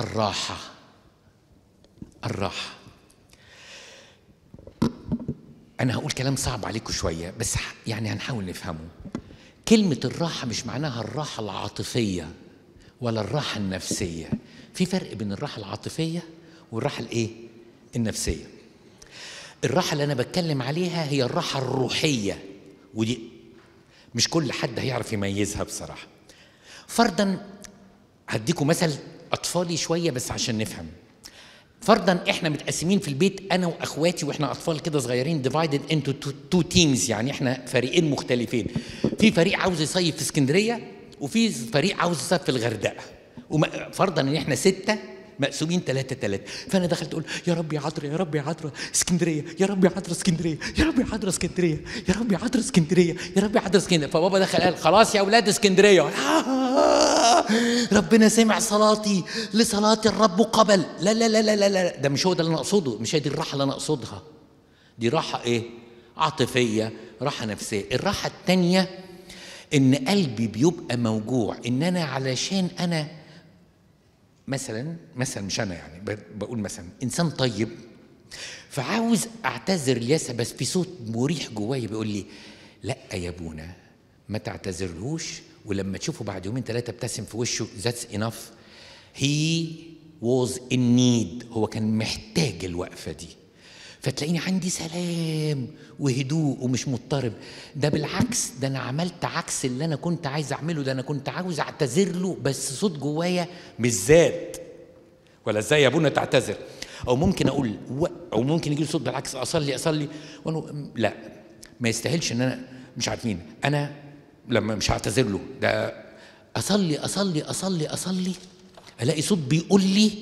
الراحة. الراحة. أنا هقول كلام صعب عليكم شوية بس يعني هنحاول نفهمه. كلمة الراحة مش معناها الراحة العاطفية ولا الراحة النفسية. في فرق بين الراحة العاطفية والراحة الإيه؟ النفسية. الراحة اللي أنا بتكلم عليها هي الراحة الروحية ودي مش كل حد هيعرف يميزها بصراحة. فرضا هديكم مثل أطفالي شوية بس عشان نفهم. فرضا إحنا متقسمين في البيت أنا وأخواتي وإحنا أطفال كده صغيرين divided into two teams يعني إحنا فريقين مختلفين. في فريق عاوز يصيف في اسكندرية وفي فريق عاوز يصيف في الغردقة. فرضا إن إحنا ستة مقسومين ثلاثة ثلاثة فأنا دخلت أقول يا رب يا عدرا يا رب يا عدرا اسكندرية يا رب يا عدرا اسكندرية يا رب يا عدرا اسكندرية يا رب يا عطرة اسكندرية يا رب يا عطرة اسكندرية. فبابا دخل قال خلاص يا أولاد اسكندرية. ربنا سمع صلاتي لصلاة الرب قبل. لا لا لا لا لا. ده مش هو ده اللي أنا أقصده. مش هي دي الراحة اللي أنا أقصدها. دي راحة إيه؟ عاطفية راحة نفسية. الراحة التانية إن قلبي بيبقى موجوع. إن أنا علشان أنا مثلا مثلا مش أنا يعني بقول مثلا إنسان طيب فعاوز أعتذر لياسا بس في صوت مريح جوايا بيقول لي لأ يا أبونا ما تعتذرلوش ولما تشوفه بعد يومين ثلاثة ابتسم في وشه that's enough he was in need هو كان محتاج الوقفة دي. فتلاقيني عندي سلام وهدوء ومش مضطرب. ده بالعكس ده أنا عملت عكس اللي أنا كنت عايز أعمله. ده أنا كنت عاوز أعتذر له بس صوت جوايا مش زاد ولا إزاي يا ابونا تعتذر؟ أو ممكن أقول و... أو ممكن يجي صوت بالعكس أصلي أصلي. وأنا لا ما يستاهلش إن أنا مش عارفين. أنا لما مش هعتذر له. ده أصلي أصلي أصلي أصلي ألاقي صوت بيقول لي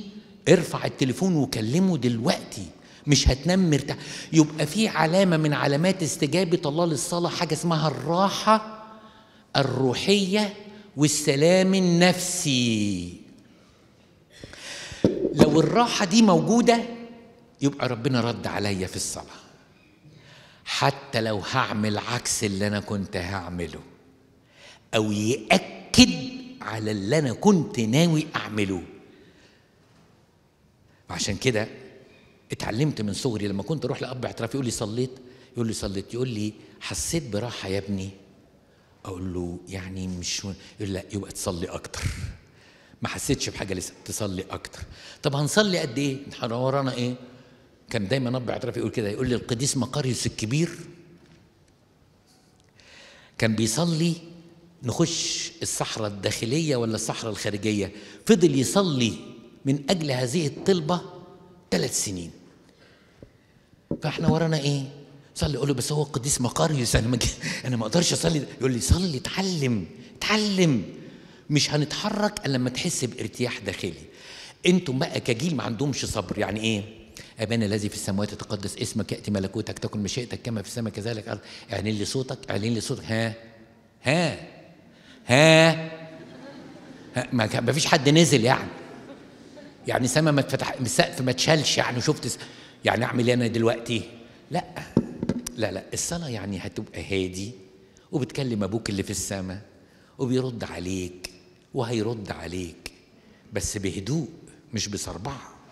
ارفع التليفون وكلمه دلوقتي مش هتنام مرتاح. يبقى في علامة من علامات استجابة الله للصلاة حاجة اسمها الراحة الروحية والسلام النفسي. لو الراحة دي موجودة يبقى ربنا رد عليا في الصلاة حتى لو هعمل عكس اللي أنا كنت هعمله. أو يأكد على اللي أنا كنت ناوي أعمله. عشان كده اتعلمت من صغري لما كنت أروح لأب اعتراف يقول لي صليت يقول لي صليت يقول لي حسيت براحة يا ابني. أقول له يعني مش يقول لا يبقى تصلي أكتر. ما حسيتش بحاجة لسه تصلي أكتر. طب هنصلي قد إيه؟ ورانا إيه؟ كان دايما أب اعتراف يقول كده يقول لي القديس مقاريوس الكبير كان بيصلي نخش الصحراء الداخلية ولا الصحراء الخارجية؟ فضل يصلي من أجل هذه الطلبة ثلاث سنين. فإحنا ورانا إيه؟ صلي أقول له بس هو القديس مقاريوس أنا ما أنا ما أقدرش أصلي. يقول لي صلي اتعلم اتعلم. مش هنتحرك إلا لما تحس بارتياح داخلي. أنتم بقى كجيل ما عندهمش صبر. يعني إيه؟ أبانا الذي في السماوات يتقدس اسمك يأتي ملكوتك تكن مشيئتك كما في السماء كذلك الأرض اعلن لي صوتك اعلن لي صوتك. ها؟ ها؟ ها. ما فيش حد نزل يعني. يعني سما ما اتفتح السقف ما اتشالش يعني شفت يعني أعمل إيه أنا دلوقتي؟ لا لا لا الصلاة يعني هتبقى هادي وبتكلم أبوك اللي في السماء وبيرد عليك وهيرد عليك بس بهدوء مش بصربعة.